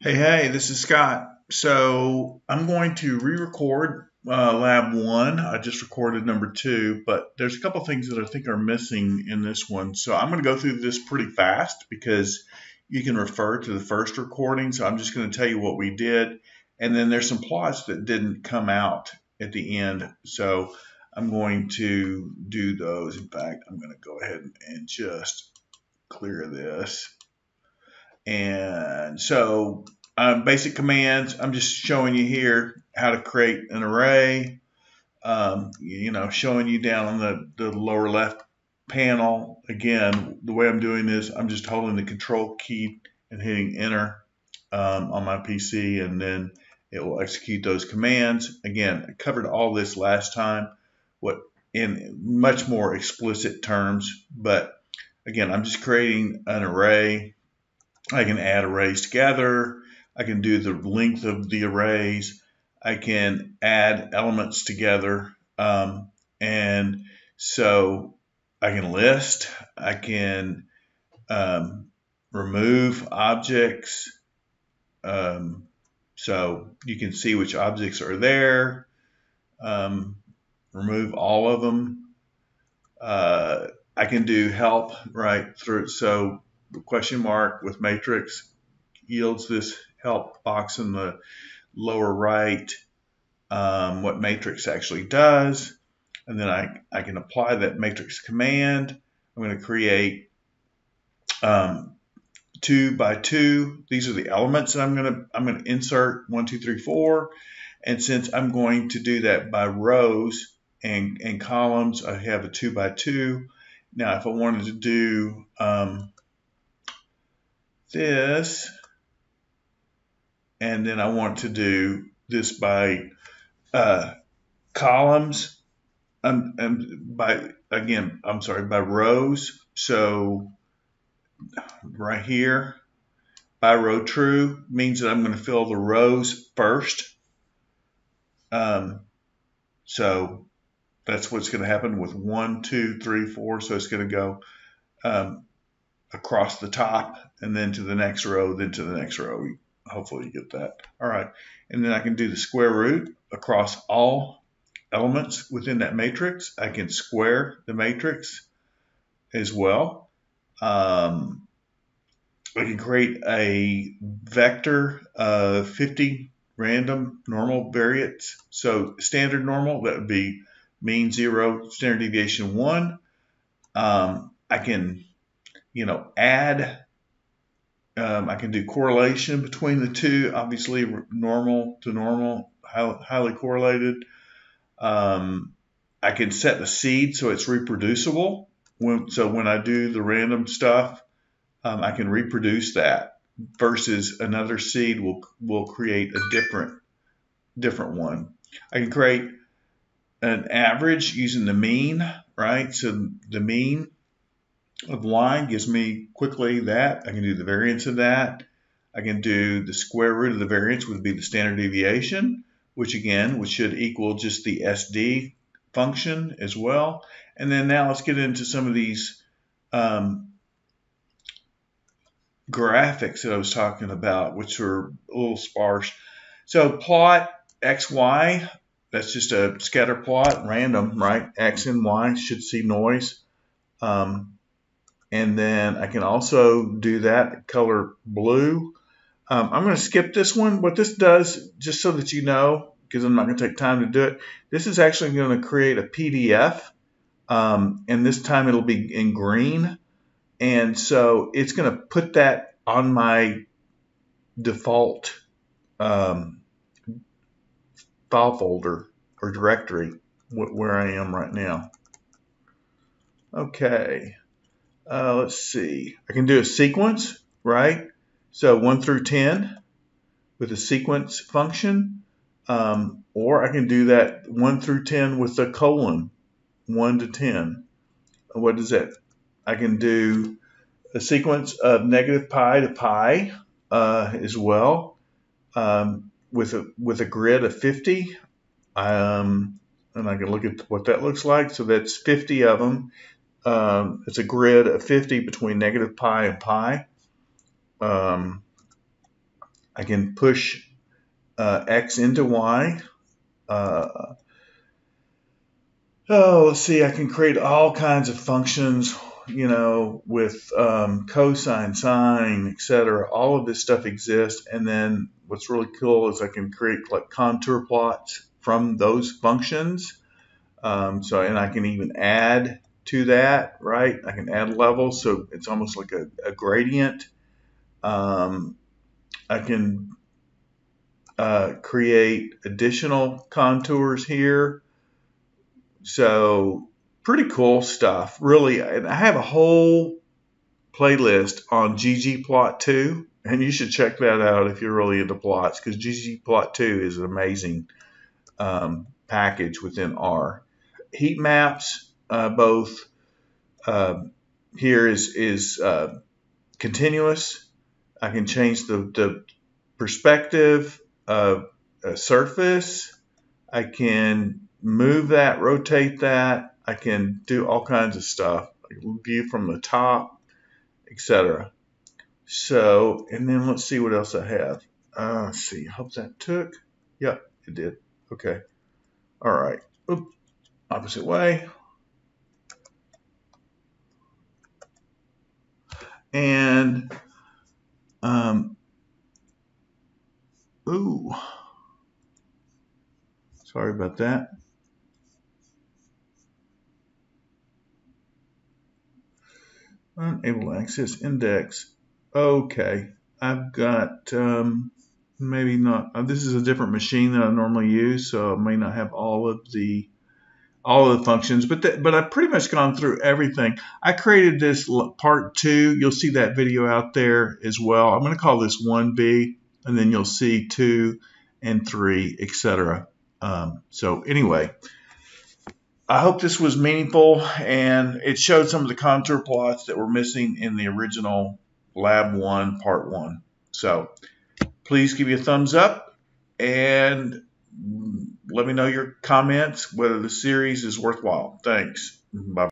Hey, hey, this is Scott. So I'm going to re-record uh, lab one. I just recorded number two, but there's a couple things that I think are missing in this one. So I'm going to go through this pretty fast because you can refer to the first recording. So I'm just going to tell you what we did. And then there's some plots that didn't come out at the end. So I'm going to do those. In fact, I'm going to go ahead and just clear this. And so um, basic commands, I'm just showing you here how to create an array. Um, you know, showing you down on the, the lower left panel. Again, the way I'm doing this, I'm just holding the control key and hitting enter um, on my PC and then it will execute those commands. Again, I covered all this last time what in much more explicit terms, but again, I'm just creating an array I can add arrays together. I can do the length of the arrays. I can add elements together. Um, and so I can list, I can um, remove objects. Um, so you can see which objects are there, um, remove all of them. Uh, I can do help right through. So question mark with matrix yields this help box in the lower right um, what matrix actually does. And then I, I can apply that matrix command. I'm going to create um, two by two. These are the elements that I'm going to I'm going to insert one, two, three, four. And since I'm going to do that by rows and, and columns, I have a two by two. Now, if I wanted to do um, this, and then I want to do this by uh, columns, um, um, by again, I'm sorry, by rows. So right here, by row true means that I'm going to fill the rows first. Um, so that's what's going to happen with one, two, three, four. So it's going to go um, across the top and then to the next row, then to the next row. Hopefully you get that. All right. And then I can do the square root across all elements within that matrix. I can square the matrix as well. Um, I can create a vector of 50 random normal variates. So standard normal, that would be mean zero, standard deviation one. Um, I can you know, add. Um, I can do correlation between the two, obviously normal to normal, highly correlated. Um, I can set the seed so it's reproducible. When, so when I do the random stuff, um, I can reproduce that versus another seed will will create a different different one. I can create an average using the mean, right? So the mean of y gives me quickly that. I can do the variance of that. I can do the square root of the variance would be the standard deviation, which again, which should equal just the SD function as well. And then now let's get into some of these um, graphics that I was talking about, which are a little sparse. So plot XY, that's just a scatter plot, random, right? X and Y should see noise. Um, and then I can also do that color blue. Um, I'm going to skip this one. What this does, just so that you know, because I'm not going to take time to do it, this is actually going to create a PDF. Um, and this time it'll be in green. And so it's going to put that on my default um, file folder or directory where I am right now. Okay. Uh, let's see. I can do a sequence, right? So 1 through 10 with a sequence function. Um, or I can do that 1 through 10 with a colon, 1 to 10. What is that? I can do a sequence of negative pi to pi uh, as well um, with, a, with a grid of 50. Um, and I can look at what that looks like. So that's 50 of them. Um, it's a grid of 50 between negative pi and pi. Um, I can push uh, X into Y. Uh, oh, let's see, I can create all kinds of functions, you know, with um, cosine, sine, etc. All of this stuff exists. And then what's really cool is I can create like contour plots from those functions. Um, so, and I can even add to that, right? I can add levels, so it's almost like a, a gradient. Um, I can uh, create additional contours here. So pretty cool stuff, really. And I have a whole playlist on ggplot2, and you should check that out if you're really into plots, because ggplot2 is an amazing um, package within R. Heat maps, uh, both uh, here is is uh, continuous. I can change the, the perspective of a surface. I can move that, rotate that. I can do all kinds of stuff. view from the top, etc. So, and then let's see what else I have. Uh, let's see. Hope that took. Yep, it did. Okay. All right. Oop. Opposite way. And, um, ooh, sorry about that. Unable to access index. Okay, I've got um, maybe not. Uh, this is a different machine that I normally use, so I may not have all of the all of the functions, but the, but I've pretty much gone through everything. I created this part two. You'll see that video out there as well. I'm going to call this 1B, and then you'll see two and three, etc. Um, so anyway, I hope this was meaningful, and it showed some of the contour plots that were missing in the original Lab 1 Part 1. So please give you a thumbs up, and let me know your comments, whether the series is worthwhile. Thanks. Bye.